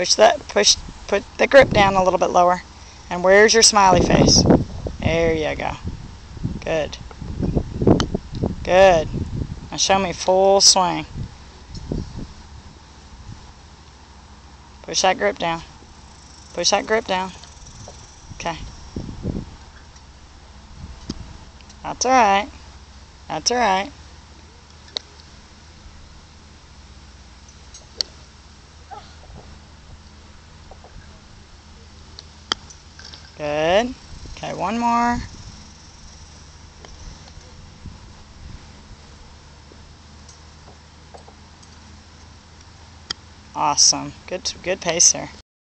Push that, push, put the grip down a little bit lower. And where's your smiley face? There you go. Good. Good. Now show me full swing. Push that grip down. Push that grip down. Okay. That's alright. That's alright. Good. Okay, one more. Awesome. Good good pace there.